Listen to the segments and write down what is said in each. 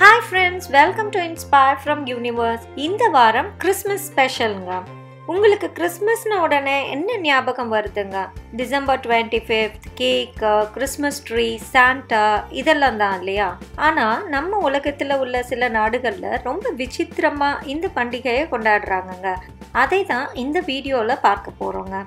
Hi friends welcome to inspire from universe இந்த வாரம் Christmas ஸ்பெஷலுங்க உங்களுக்கு கிறிஸ்மஸ்னு உடனே என்ன ஞாபகம் வருதுங்க? December twenty fifth cake Christmas tree Santa இதெல்லாம் தான் இல்லையா? ஆனால் நம்ம உலகத்தில் உள்ள சில நாடுகளில் ரொம்ப விசித்திரமாக இந்த பண்டிகையை கொண்டாடுறாங்கங்க. அதை தான் இந்த வீடியோவில் பார்க்க போகிறோங்க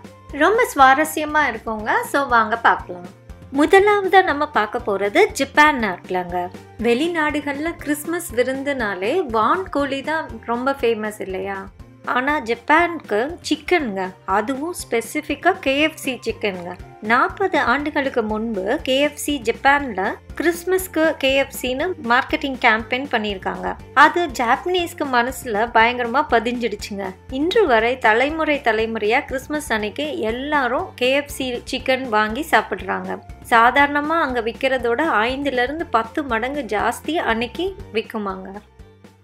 ரொம்ப சுவாரஸ்யமாக இருக்குங்க. ஸோ வாங்க பார்க்கலாம். முதலாவதாக நம்ம பார்க்க போகிறது ஜப்பான் நாட்டிலங்க. வெளிநாடுகளில் கிறிஸ்மஸ் விருந்துனாலே வான் கோழி தான் ரொம்ப ஃபேமஸ் இல்லையா? ஆனால் ஜப்பானுக்கு சிக்கனுங்க. அதுவும் ஸ்பெசிஃபிக்காக கேஎஃப்சி சிக்கனுங்க. நாற்பது ஆண்டுகளுக்கு முன்பு கேஎஃப்சி ஜப்பானில் கிறிஸ்மஸ்க்கு கேஎஃப்சின்னு மார்க்கெட்டிங் கேம்பெயின் பண்ணியிருக்காங்க. அது ஜாப்பனீஸ்க்கு மனசில் பயங்கரமாக பதிஞ்சிடுச்சுங்க. இன்று வரை தலைமுறை தலைமுறையாக கிறிஸ்மஸ் அன்னைக்கு எல்லாரும் கேஎஃப்சி சிக்கன் வாங்கி சாப்பிட்றாங்க. சாதாரணமாக அங்கே விற்கிறதோட ஐந்துலேருந்து பத்து மடங்கு ஜாஸ்தி அன்னைக்கு விற்குமாங்க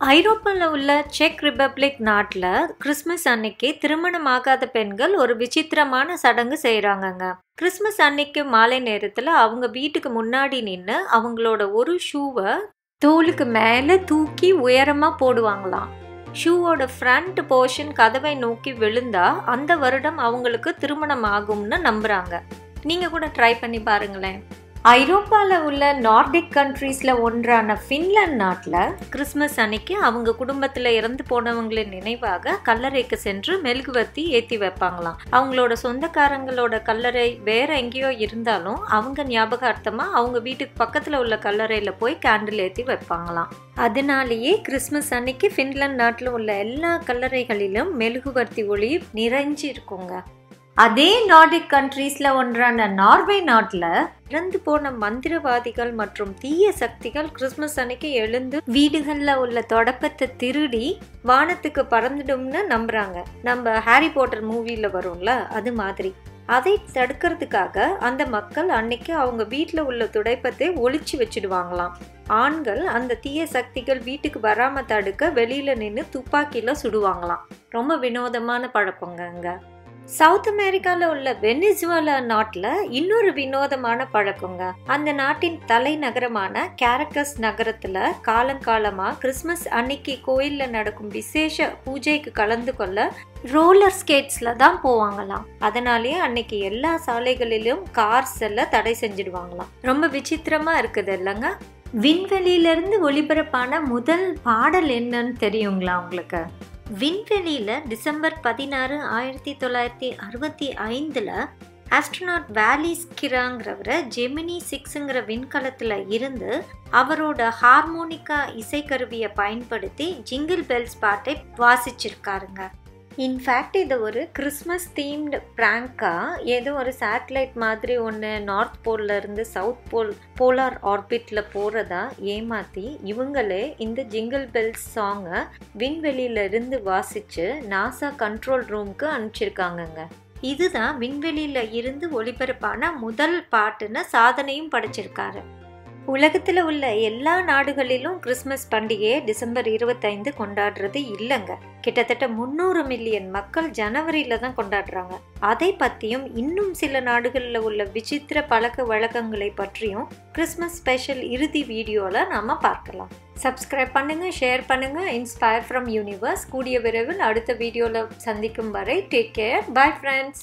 ஐரோப்பாவில் உள்ள செக் ரிபப்ளிக் நாட்டில் கிறிஸ்மஸ் அன்னைக்கு திருமணம் ஆகாத பெண்கள் ஒரு விசித்திரமான சடங்கு செய்கிறாங்கங்க கிறிஸ்மஸ் அன்னைக்கு மாலை நேரத்தில் அவங்க வீட்டுக்கு முன்னாடி நின்று அவங்களோட ஒரு ஷூவை தோலுக்கு மேலே தூக்கி உயரமாக போடுவாங்களாம். ஷூவோட ஃப்ரண்ட் போர்ஷன் கதவை நோக்கி விழுந்தா அந்த வருடம் அவங்களுக்கு திருமணம் ஆகும்னு நம்புகிறாங்க நீங்கள் கூட ட்ரை பண்ணி பாருங்களேன். ஐரோப்பாவில் உள்ள நார்டிக் கண்ட்ரீஸில் ஒன்றான ஃபின்லாண்ட் நாட்டில் கிறிஸ்மஸ் அன்னைக்கு அவங்க குடும்பத்தில் இறந்து போனவங்களின் நினைவாக கல்லறைக்கு சென்று மெழுகுவர்த்தி ஏற்றி வைப்பாங்களாம். அவங்களோட சொந்தக்காரங்களோட கல்லறை வேற எங்கேயோ இருந்தாலும் அவங்க ஞாபகார்த்தமாக அவங்க வீட்டுக்கு பக்கத்தில் உள்ள கல்லறையில் போய் கேண்டில் ஏற்றி வைப்பாங்களாம். அதனாலேயே கிறிஸ்மஸ் அன்னைக்கு ஃபின்லாண்ட் நாட்டில் உள்ள எல்லா கல்லறைகளிலும் மெழுகுவர்த்தி ஒளி நிறைஞ்சு இருக்குங்க அதே நார்டிக் கண்ட்ரீஸில் ஒன்றான நார்வே நாட்டில் இறந்து போன மந்திரவாதிகள் மற்றும் தீய சக்திகள் கிறிஸ்மஸ் அன்னைக்கு எழுந்து வீடுகளில் உள்ள தொடப்பத்தை திருடி வானத்துக்கு பறந்துடும்னு நம்புறாங்க. நம்ம ஹாரி போட்டர் மூவியில் வரும்ல அது மாதிரி. அதை தடுக்கிறதுக்காக அந்த மக்கள் அன்னைக்கு அவங்க வீட்டில் உள்ள துடைப்பத்தை ஒழிச்சு வச்சிடுவாங்களாம். ஆண்கள் அந்த தீய சக்திகள் வீட்டுக்கு வராமல் தடுக்க வெளியில் நின்று துப்பாக்கியில் சுடுவாங்களாம். ரொம்ப வினோதமான பழக்கங்க சவுத் அமெரிக்காவில் உள்ள வெனிசுவலா நாட்டில் இன்னொரு வினோதமான பழக்கங்க. அந்த நாட்டின் தலைநகரமான கேரக்கஸ் நகரத்தில் காலங்காலமாக கிறிஸ்மஸ் அன்னைக்கு கோயிலில் நடக்கும் விசேஷ பூஜைக்கு கலந்து கொள்ள ரோலர் ஸ்கேட்ஸில் தான் போவாங்களாம். அதனாலேயே அன்னைக்கு எல்லா சாலைகளிலும் கார்ஸ் எல்லாம் தடை செஞ்சிடுவாங்களாம். ரொம்ப விசித்திரமா இருக்குது இல்லைங்க. விண்வெளியிலிருந்து ஒளிபரப்பான முதல் பாடல் என்னன்னு தெரியுங்களா உங்களுக்கு? விண்வெளியில் டிசம்பர் பதினாறு ஆயிரத்தி தொள்ளாயிரத்தி அறுபத்தி ஐந்தில் ஆஸ்ட்ரோனாட் வேலிஸ் கிராங்கிறவரை ஜெமினி சிக்ஸுங்கிற விண்கலத்தில் இருந்து அவரோட ஹார்மோனிக்கா இசைக்கருவியை பயன்படுத்தி ஜிங்கிள் பெல்ஸ் பாட்டை வாசிச்சிருக்காருங்க. இன்ஃபேக்ட் இது ஒரு கிறிஸ்மஸ் தீம்டு ப்ராங்காக ஏதோ ஒரு சேட்டலைட் மாதிரி ஒன்று நார்த் போலில் இருந்து சவுத் போல் போலார் ஆர்பிட்டில் போகிறதா ஏமாற்றி இவங்களே இந்த ஜிங்கிள் பெல்ஸ் சாங்கை விண்வெளியிலிருந்து வாசித்து நாசா கண்ட்ரோல் ரூமுக்கு அனுப்பிச்சிருக்காங்கங்க. இதுதான் விண்வெளியில் இருந்து ஒளிபரப்பான முதல் பாட்டுன்னு சாதனையும் படைச்சிருக்காரு. உலகத்தில் உள்ள எல்லா நாடுகளிலும் கிறிஸ்மஸ் பண்டிகையை டிசம்பர் இருபத்தைந்து கொண்டாடுறது இல்லைங்க. கிட்டத்தட்ட முந்நூறு மில்லியன் மக்கள் ஜனவரியில தான் கொண்டாடுறாங்க. அதை பற்றியும் இன்னும் சில நாடுகளில் உள்ள விசித்திர பழக்க வழக்கங்களை பற்றியும் கிறிஸ்மஸ் ஸ்பெஷல் இறுதி வீடியோவில் நாம் பார்க்கலாம். சப்ஸ்கிரைப் பண்ணுங்க ஷேர் பண்ணுங்க. Inspire from universe. கூடிய விரைவில் அடுத்த வீடியோவில் சந்திக்கும் வரை டேக் கேர். Bye friends.